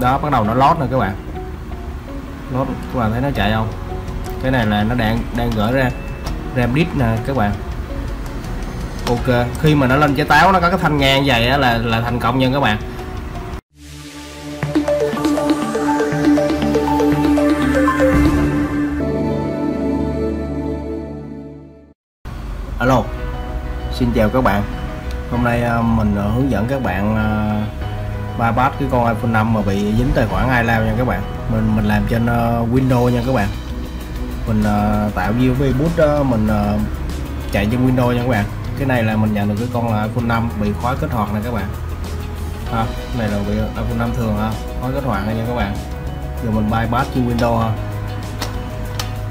đó, bắt đầu nó lót rồi các bạn. Lót, các bạn thấy nó chạy không? Cái này là nó đang đang gửi ra ram disk nè, các bạn. Ok, khi mà nó lên trái táo, nó có cái thanh ngang vậy á là là thành công nha các bạn. Alo, xin chào các bạn. Hôm nay ờ, mình ờ, hướng dẫn các bạn ờ, bypass cái con iPhone 5 mà bị dính tài khoản iCloud nha các bạn. Mình mình làm trên ờ, Windows nha các bạn. Mình ờ, tạo USB boot đó, mình ờ, chạy trên Windows nha các bạn. Cái này là mình nhận được cái con là iPhone 5 bị khóa kết hoạt này các bạn. Ha cái này là bị iPhone 5 thường ha khóa kết hoạt này nha các bạn. Giờ mình bypass trên Windows ha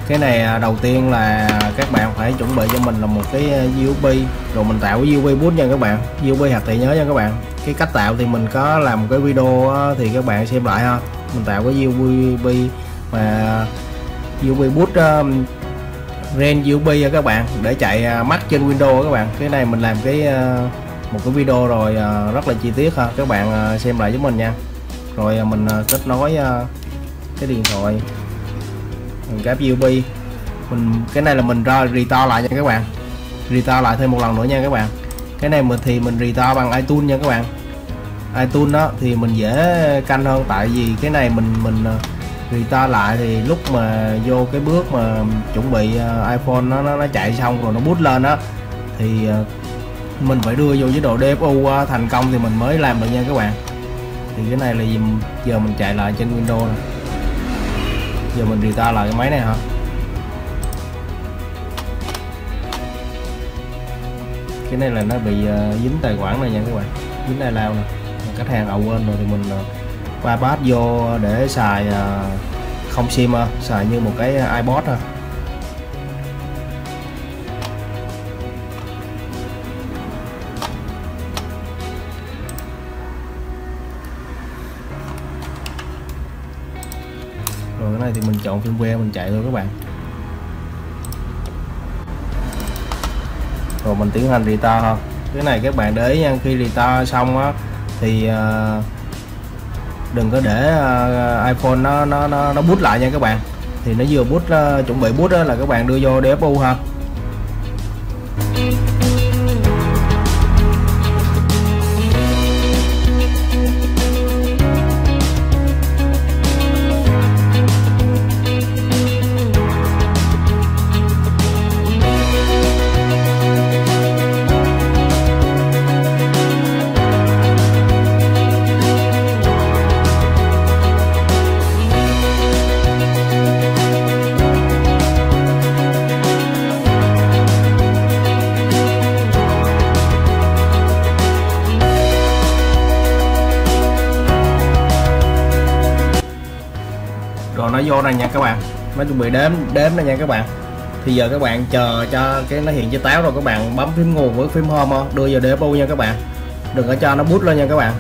cái này à, đầu tiên là các bạn phải chuẩn bị cho mình là một cái USB rồi mình tạo cái USB boot nha các bạn. USB hạt thị nhớ nha các bạn cái cách tạo thì mình có làm một cái video thì các bạn xem lại ha. Mình tạo cái USB mà USB boot um, ren USB các bạn, để chạy à, mắt trên Windows các bạn. Cái này mình làm cái à, một cái video rồi à, rất là chi tiết ha. Các bạn xem lại với mình nha. Rồi mình kết nối cái điện thoại, mình cáp USB mình, cái này là mình ra restore lại nha các bạn. Restore lại thêm một lần nữa nha các bạn cái này mình thì mình restore bằng iTunes nha các bạn. iTunes đó thì mình dễ canh hơn tại vì cái này mình mình ờ, restore lại thì lúc mà vô cái bước mà chuẩn bị ờ, iPhone nó nó, nó chạy xong rồi nó boot lên á thì ờ, mình phải đưa vô chế độ DFU ờ, thành công thì mình mới làm được nha các bạn. Thì cái này là gì giờ mình chạy lại trên Windows này giờ mình restart lại cái máy này hả? Cái này là nó bị uh, dính tài khoản này nha các bạn. Dính này lao nè. Khách hàng ẩu quên rồi thì mình ờ, uh, bát vô để xài uh, không sim uh, xài như một cái iPod thôi rồi cái này thì mình chọn phim que mình chạy thôi các bạn. Rồi mình tiến hành restart hơn cái này các bạn để ý nha khi restart xong á thì uh, đừng có để uh, iPhone nó nó nó nó boot lại nha các bạn. Thì nó vừa boot uh, chuẩn bị boot đó là các bạn đưa vô DFU ha. Vô này nha các bạn. Nó chuẩn bị đếm đếm này nha các bạn. Thì giờ các bạn chờ cho cái nó hiện chữ táo rồi các bạn bấm phím nguồn với phím home đưa vào DFU nha các bạn. Đừng có cho nó bút lên nha các bạn.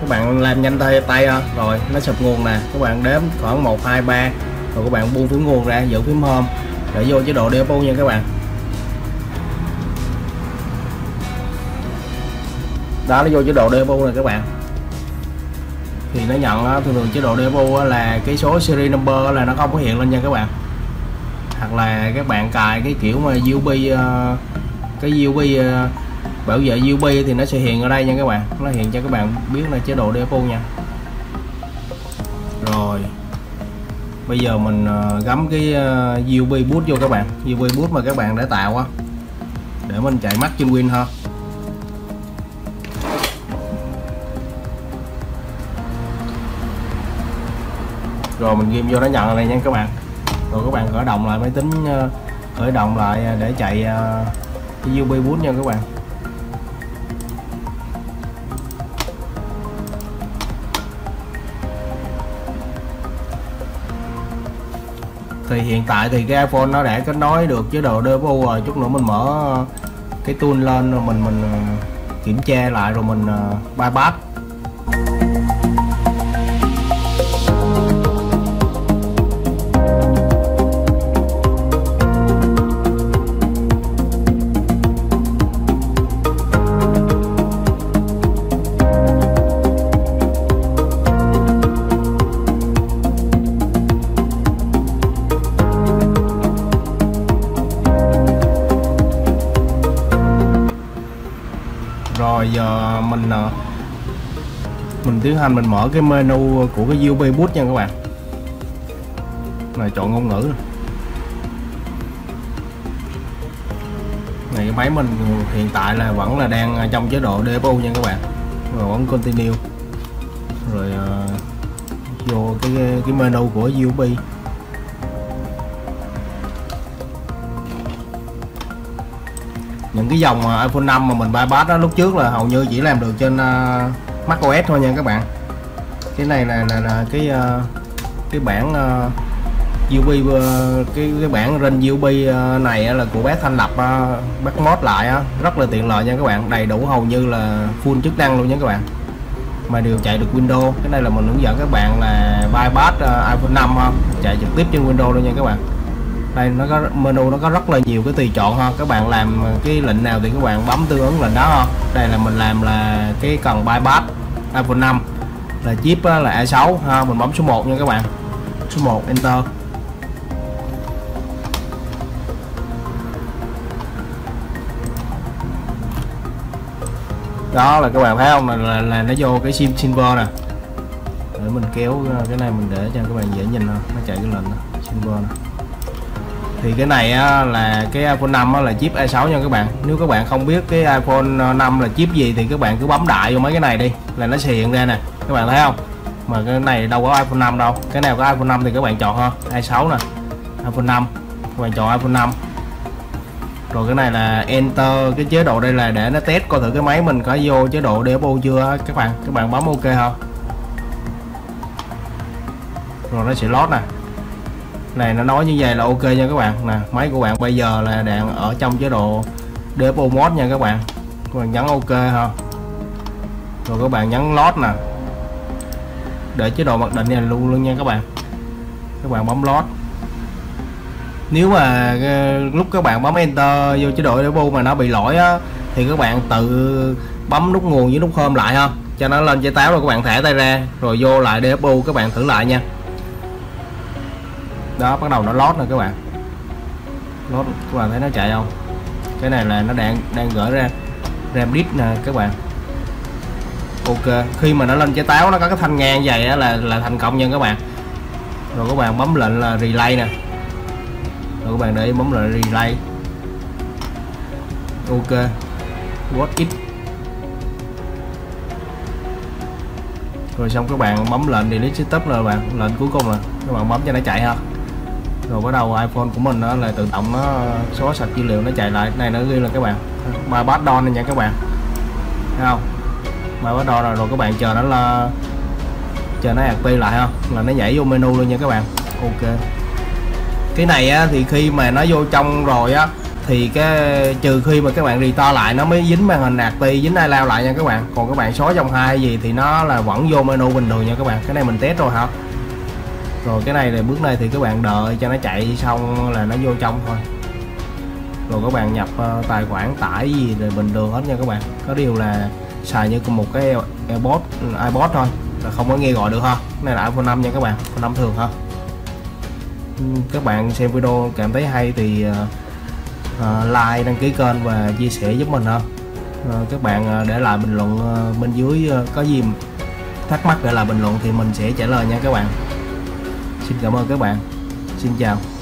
Các bạn làm nhanh tay tay rồi, nó sụp nguồn nè. Các bạn đếm khoảng 1 2 3 rồi các bạn buông phím nguồn ra, giữ phím home. Để vô chế độ DFU nha các bạn. Đó, nó vô chế độ DFU này các bạn thì nó nhận thường thường chế độ demo là cái số series number là nó không có hiện lên nha các bạn. Hoặc là các bạn cài cái kiểu mà USB ờ, cái USB ờ, bảo vệ USB thì nó sẽ hiện ở đây nha các bạn. Nó hiện cho các bạn biết là chế độ demo nha. Rồi. Bây giờ mình ờ, gắm cái USB boot vô các bạn. USB boot mà các bạn đã tạo á, để mình chạy mắt trên Win ha. Rồi mình ghim vô nó nhận này nha các bạn. Rồi các bạn khởi động lại máy tính ờ, khởi động lại ờ, để chạy ờ, cái USB boot nha các bạn. Thì hiện tại thì cái iPhone nó đã kết nối được chế độ DPU rồi, chút nữa mình mở cái tool lên rồi mình mình kiểm tra lại rồi mình bypass. rồi giờ mình ờ, mình tiến hành mình mở cái menu của cái USB boot nha các bạn. Này chọn ngôn ngữ này cái máy mình hiện tại là vẫn là đang trong chế độ DFU nha các bạn. Rồi vẫn continue. Rồi uh, vô cái cái menu của USB những cái dòng à, iPhone 5 mà mình bypass đó lúc trước là hầu như chỉ làm được trên à, uh, macOS thôi nha các bạn. Cái này là là, là cái uh, cái bản uh, USB uh, cái cái bản rên USB uh, này là của bác Thanh Lập uh, bác mod lại uh, rất là tiện lợi nha các bạn đầy đủ hầu như là full chức năng luôn nha các bạn. Mà đều chạy được Windows. Cái này là mình hướng dẫn các bạn là bypass uh, iPhone 5 ha chạy trực tiếp trên Windows luôn nha các bạn đây nó có menu nó có rất là nhiều cái tùy chọn ha. Các bạn làm cái lệnh nào thì các bạn bấm tương ứng lệnh đó ha. Đây là mình làm là cái cần bypass iPhone 5 là chip là A6 ha mình bấm số 1 nha các bạn. Số 1 enter. Đó là các bạn thấy không? Là, là, là nó vô cái sim silver nè. Để mình kéo ờ, cái này mình để cho các bạn dễ nhìn ha. Nó chạy cái lệnh silver nè thì cái này á, là cái iPhone 5 á, là chip A6 nha các bạn. Nếu các bạn không biết cái iPhone ờ, 5 là chip gì thì các bạn cứ bấm đại vô mấy cái này đi là nó sẽ hiện ra nè. Các bạn thấy không? Mà cái này đâu có iPhone 5 đâu. Cái nào có iPhone 5 thì các bạn chọn ha A6 nè iPhone 5 các bạn chọn iPhone 5 rồi cái này là enter cái chế độ đây là để nó test coi thử cái máy mình có vô chế độ DFO chưa các bạn. Các bạn bấm ok không rồi nó sẽ lót nè này, nó nói như vậy là ok nha các bạn. Nè, máy của bạn bây giờ là đang ở trong chế độ DFO mode nha các bạn. Các bạn nhấn ok ha. Rồi các bạn nhấn lót nè. Để chế độ mặc định này luôn luôn nha các bạn. Các bạn bấm lót nếu mà ờ, lúc các bạn bấm enter vô chế độ DFO mà nó bị lỗi á, thì các bạn tự bấm nút nguồn với nút home lại ha. Cho nó lên chế táo rồi các bạn thả tay ra, rồi vô lại DFO các bạn thử lại nha đó, bắt đầu nó lót rồi các bạn. Lót, các bạn thấy nó chạy không? Cái này là nó đang đang gửi ra ram disk nè, các bạn. Ok, khi mà nó lên trái táo, nó có cái thanh ngang dày á, là là thành công nha các bạn. Rồi các bạn bấm lệnh là relay nè. Rồi các bạn để bấm lệnh relay. Ok. What it rồi xong các bạn bấm lệnh delete setup rồi bạn. Lệnh cuối cùng là các bạn bấm cho nó chạy ha rồi bắt đầu iPhone của mình nó là tự động nó ờ, xóa sạch dữ liệu nó chạy lại. Này nó ghi là các bạn ba bát đo này nha các bạn. Thấy không? Ba bát đo rồi rồi các bạn chờ nó là chờ nó active lại không? Là nó nhảy vô menu luôn nha các bạn. Ok. Cái này á, thì khi mà nó vô trong rồi á thì cái trừ khi mà các bạn restore lại nó mới dính màn hình active dính ai lao lại nha các bạn. Còn các bạn xóa dòng hai gì thì nó là vẫn vô menu bình thường nha các bạn. Cái này mình test rồi hả? Rồi cái này là bước này thì các bạn đợi cho nó chạy xong là nó vô trong thôi. Rồi các bạn nhập uh, tài khoản tải gì rồi bình thường hết nha các bạn. Có điều là xài như một cái AirPod ừ, iPod thôi là không có nghe gọi được ha. Cái này là iPhone 5 nha các bạn iPhone 5 thường ha. Ừ, các bạn xem video cảm thấy hay thì uh, uh, like đăng ký kênh và chia sẻ giúp mình ha. Uh, các bạn uh, để lại bình luận uh, bên dưới uh, có gì thắc mắc để lại bình luận thì mình sẽ trả lời nha các bạn xin cảm ơn các bạn. Xin chào.